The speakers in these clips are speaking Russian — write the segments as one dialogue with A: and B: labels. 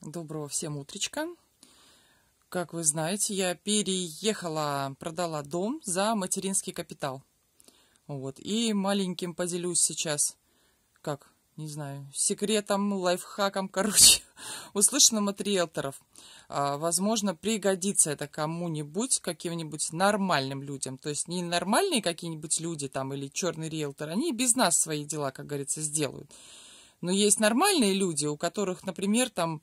A: Доброго всем утречка. Как вы знаете, я переехала, продала дом за материнский капитал. Вот. И маленьким поделюсь сейчас, как, не знаю, секретом, лайфхаком, короче, услышанным от риэлторов. А, возможно, пригодится это кому-нибудь, каким-нибудь нормальным людям. То есть не нормальные какие-нибудь люди там или черный риэлтор, они без нас свои дела, как говорится, сделают. Но есть нормальные люди, у которых, например, там,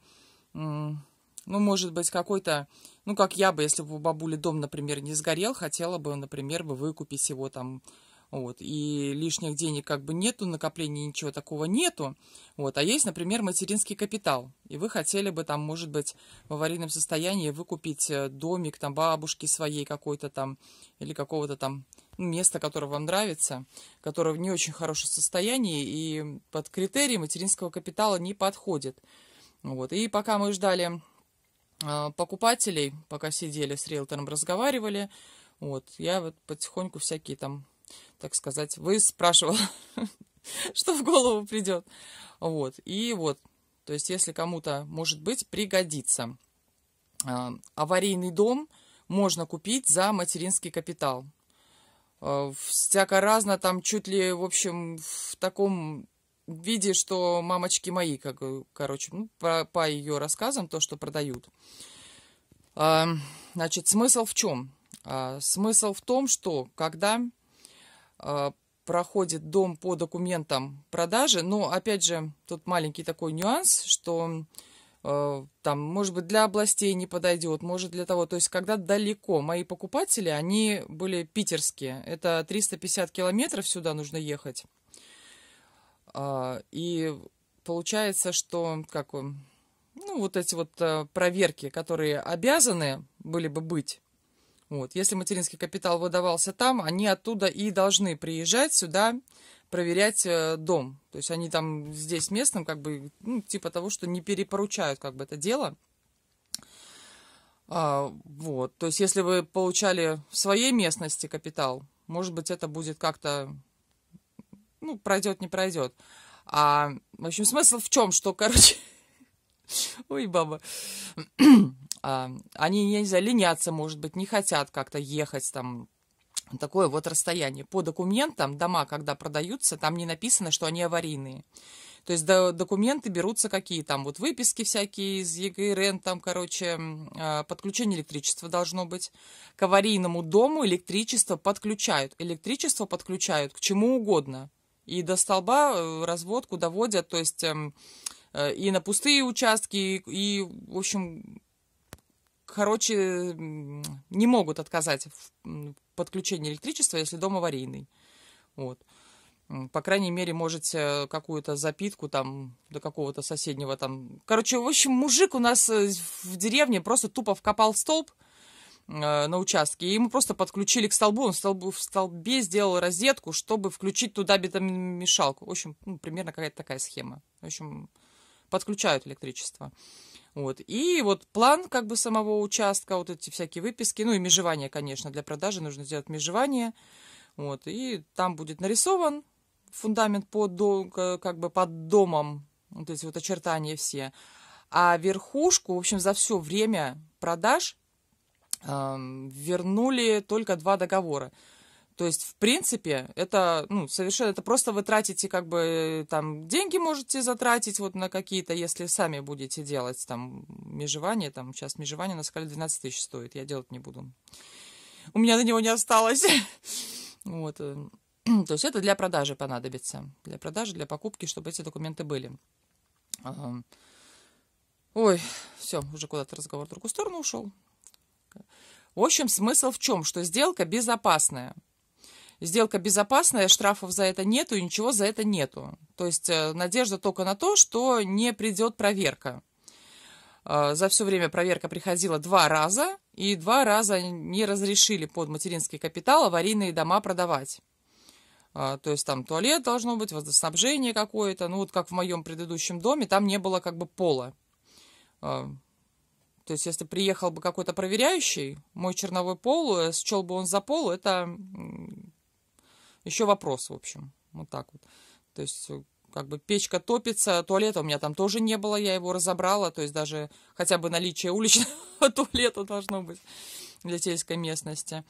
A: ну, может быть, какой-то, ну, как я бы, если бы у бабули дом, например, не сгорел, хотела бы, например, бы выкупить его там, вот, и лишних денег как бы нету, накопления ничего такого нету, вот, а есть, например, материнский капитал, и вы хотели бы там, может быть, в аварийном состоянии выкупить э, домик там бабушки своей какой-то там, или какого-то там место, которое вам нравится, которое в не очень хорошем состоянии и под критерии материнского капитала не подходит. Вот. И пока мы ждали э, покупателей, пока сидели с риэлтором, разговаривали, вот, я вот потихоньку всякие там, так сказать, вы спрашивал, что в голову придет. Вот. И вот, то есть, если кому-то, может быть, пригодится. Э, аварийный дом можно купить за материнский капитал. Э, всяко разно, там чуть ли, в общем, в таком виде, что мамочки мои, как, короче, ну, по, по ее рассказам, то, что продают. А, значит, смысл в чем? А, смысл в том, что когда а, проходит дом по документам продажи, но, опять же, тут маленький такой нюанс, что Э, там, может быть, для областей не подойдет, может для того. То есть, когда далеко, мои покупатели, они были питерские. Это 350 километров сюда нужно ехать. А, и получается, что, как ну, вот эти вот э, проверки, которые обязаны были бы быть, вот, если материнский капитал выдавался там, они оттуда и должны приезжать сюда, проверять э, дом. То есть они там здесь местным, как бы, ну, типа того, что не перепоручают как бы это дело. А, вот. То есть если вы получали в своей местности капитал, может быть, это будет как-то, ну, пройдет, не пройдет. А, в общем, смысл в чем, что, короче, ой, баба, а, они, я не знаю, ленятся, может быть, не хотят как-то ехать там такое вот расстояние. По документам дома, когда продаются, там не написано, что они аварийные. То есть до, документы берутся какие там, вот выписки всякие из ЕГРН, там, короче, э, подключение электричества должно быть. К аварийному дому электричество подключают. Электричество подключают к чему угодно. И до столба э, разводку доводят, то есть э, э, и на пустые участки, и, и в общем, короче, не могут отказать в подключении электричества, если дом аварийный. Вот. По крайней мере, можете какую-то запитку там до какого-то соседнего там... Короче, в общем, мужик у нас э, в деревне просто тупо вкопал столб э, на участке, и ему просто подключили к столбу, он в, столбу, в столбе сделал розетку, чтобы включить туда бетономешалку. В общем, ну, примерно какая-то такая схема. В общем, подключают электричество. Вот. И вот план как бы самого участка, вот эти всякие выписки, ну и межевание, конечно, для продажи нужно сделать межевание. Вот. И там будет нарисован фундамент под, как бы под домом, вот эти вот очертания все. А верхушку, в общем, за все время продаж э, вернули только два договора. То есть, в принципе, это, ну, совершенно, это просто вы тратите, как бы, там, деньги можете затратить вот на какие-то, если сами будете делать, там, межевание, там, сейчас межевание на скале 12 тысяч стоит, я делать не буду. У меня на него не осталось. Вот. Э, то есть, это для продажи понадобится. Для продажи, для покупки, чтобы эти документы были. Ой, все, уже куда-то разговор в другую сторону ушел. В общем, смысл в чем? Что сделка безопасная. Сделка безопасная, штрафов за это нету и ничего за это нету. То есть э, надежда только на то, что не придет проверка. Э, за все время проверка приходила два раза, и два раза не разрешили под материнский капитал аварийные дома продавать. Э, то есть там туалет должно быть, водоснабжение какое-то. Ну вот как в моем предыдущем доме, там не было как бы пола. То есть, если приехал бы какой-то проверяющий, мой черновой пол, счел бы он за пол, это еще вопрос, в общем. Вот так вот. То есть, как бы печка топится, туалета у меня там тоже не было, я его разобрала, то есть даже хотя бы наличие уличного туалета должно быть для сельской местности.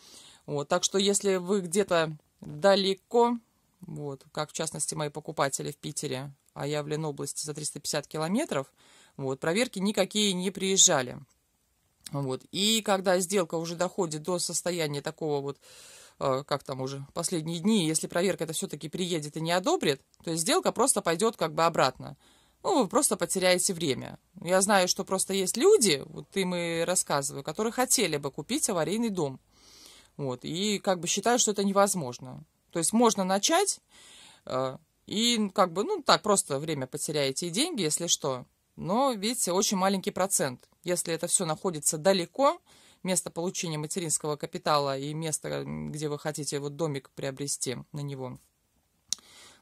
A: Вот, так что если вы где-то далеко, вот, как в частности мои покупатели в Питере, а я в Ленобласти за 350 километров, вот, проверки никакие не приезжали. Вот, и когда сделка уже доходит до состояния такого вот, э, как там уже, последние дни, если проверка это все-таки приедет и не одобрит, то есть сделка просто пойдет как бы обратно. Ну, вы просто потеряете время. Я знаю, что просто есть люди, вот им и рассказываю, которые хотели бы купить аварийный дом. Вот, и как бы считают, что это невозможно. То есть можно начать, э, и как бы, ну, так, просто время потеряете и деньги, если что. Но, видите, очень маленький процент. Если это все находится далеко, место получения материнского капитала и место, где вы хотите вот домик приобрести на него.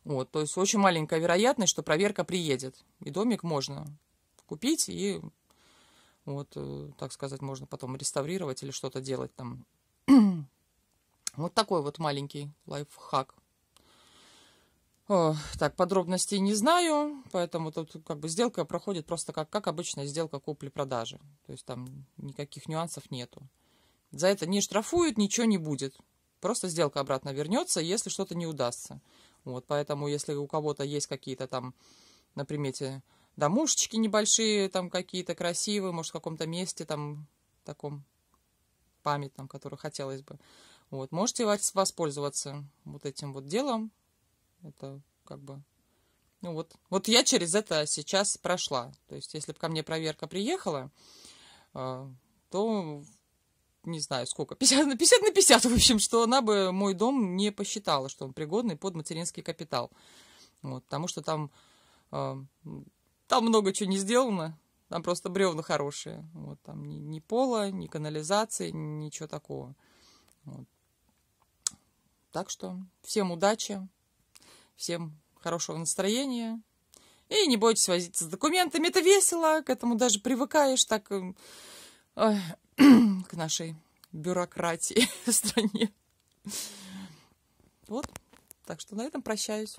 A: Вот, то есть очень маленькая вероятность, что проверка приедет. И домик можно купить и вот, э, так сказать, можно потом реставрировать или что-то делать там. вот такой вот маленький лайфхак. О, так, подробностей не знаю, поэтому тут как бы сделка проходит просто как, как обычная сделка купли-продажи. То есть там никаких нюансов нету. За это не штрафуют, ничего не будет. Просто сделка обратно вернется, если что-то не удастся. Вот, поэтому если у кого-то есть какие-то там на примете домушечки небольшие, там какие-то красивые, может, в каком-то месте там таком памятном, который хотелось бы, вот, можете воспользоваться вот этим вот делом, это как бы... Ну вот, вот я через это сейчас прошла. То есть, если бы ко мне проверка приехала, а, то не знаю сколько, 50 на 50 на 50, в общем, что она бы мой дом не посчитала, что он пригодный под материнский капитал. Вот, потому что там, а, там много чего не сделано, там просто бревна хорошие. Вот, там ни, ни пола, ни канализации, ничего такого. Вот. Так что всем удачи, Всем хорошего настроения. И не бойтесь возиться с документами. Это весело, к этому даже привыкаешь так э, к нашей бюрократии в стране. Вот. Так что на этом прощаюсь.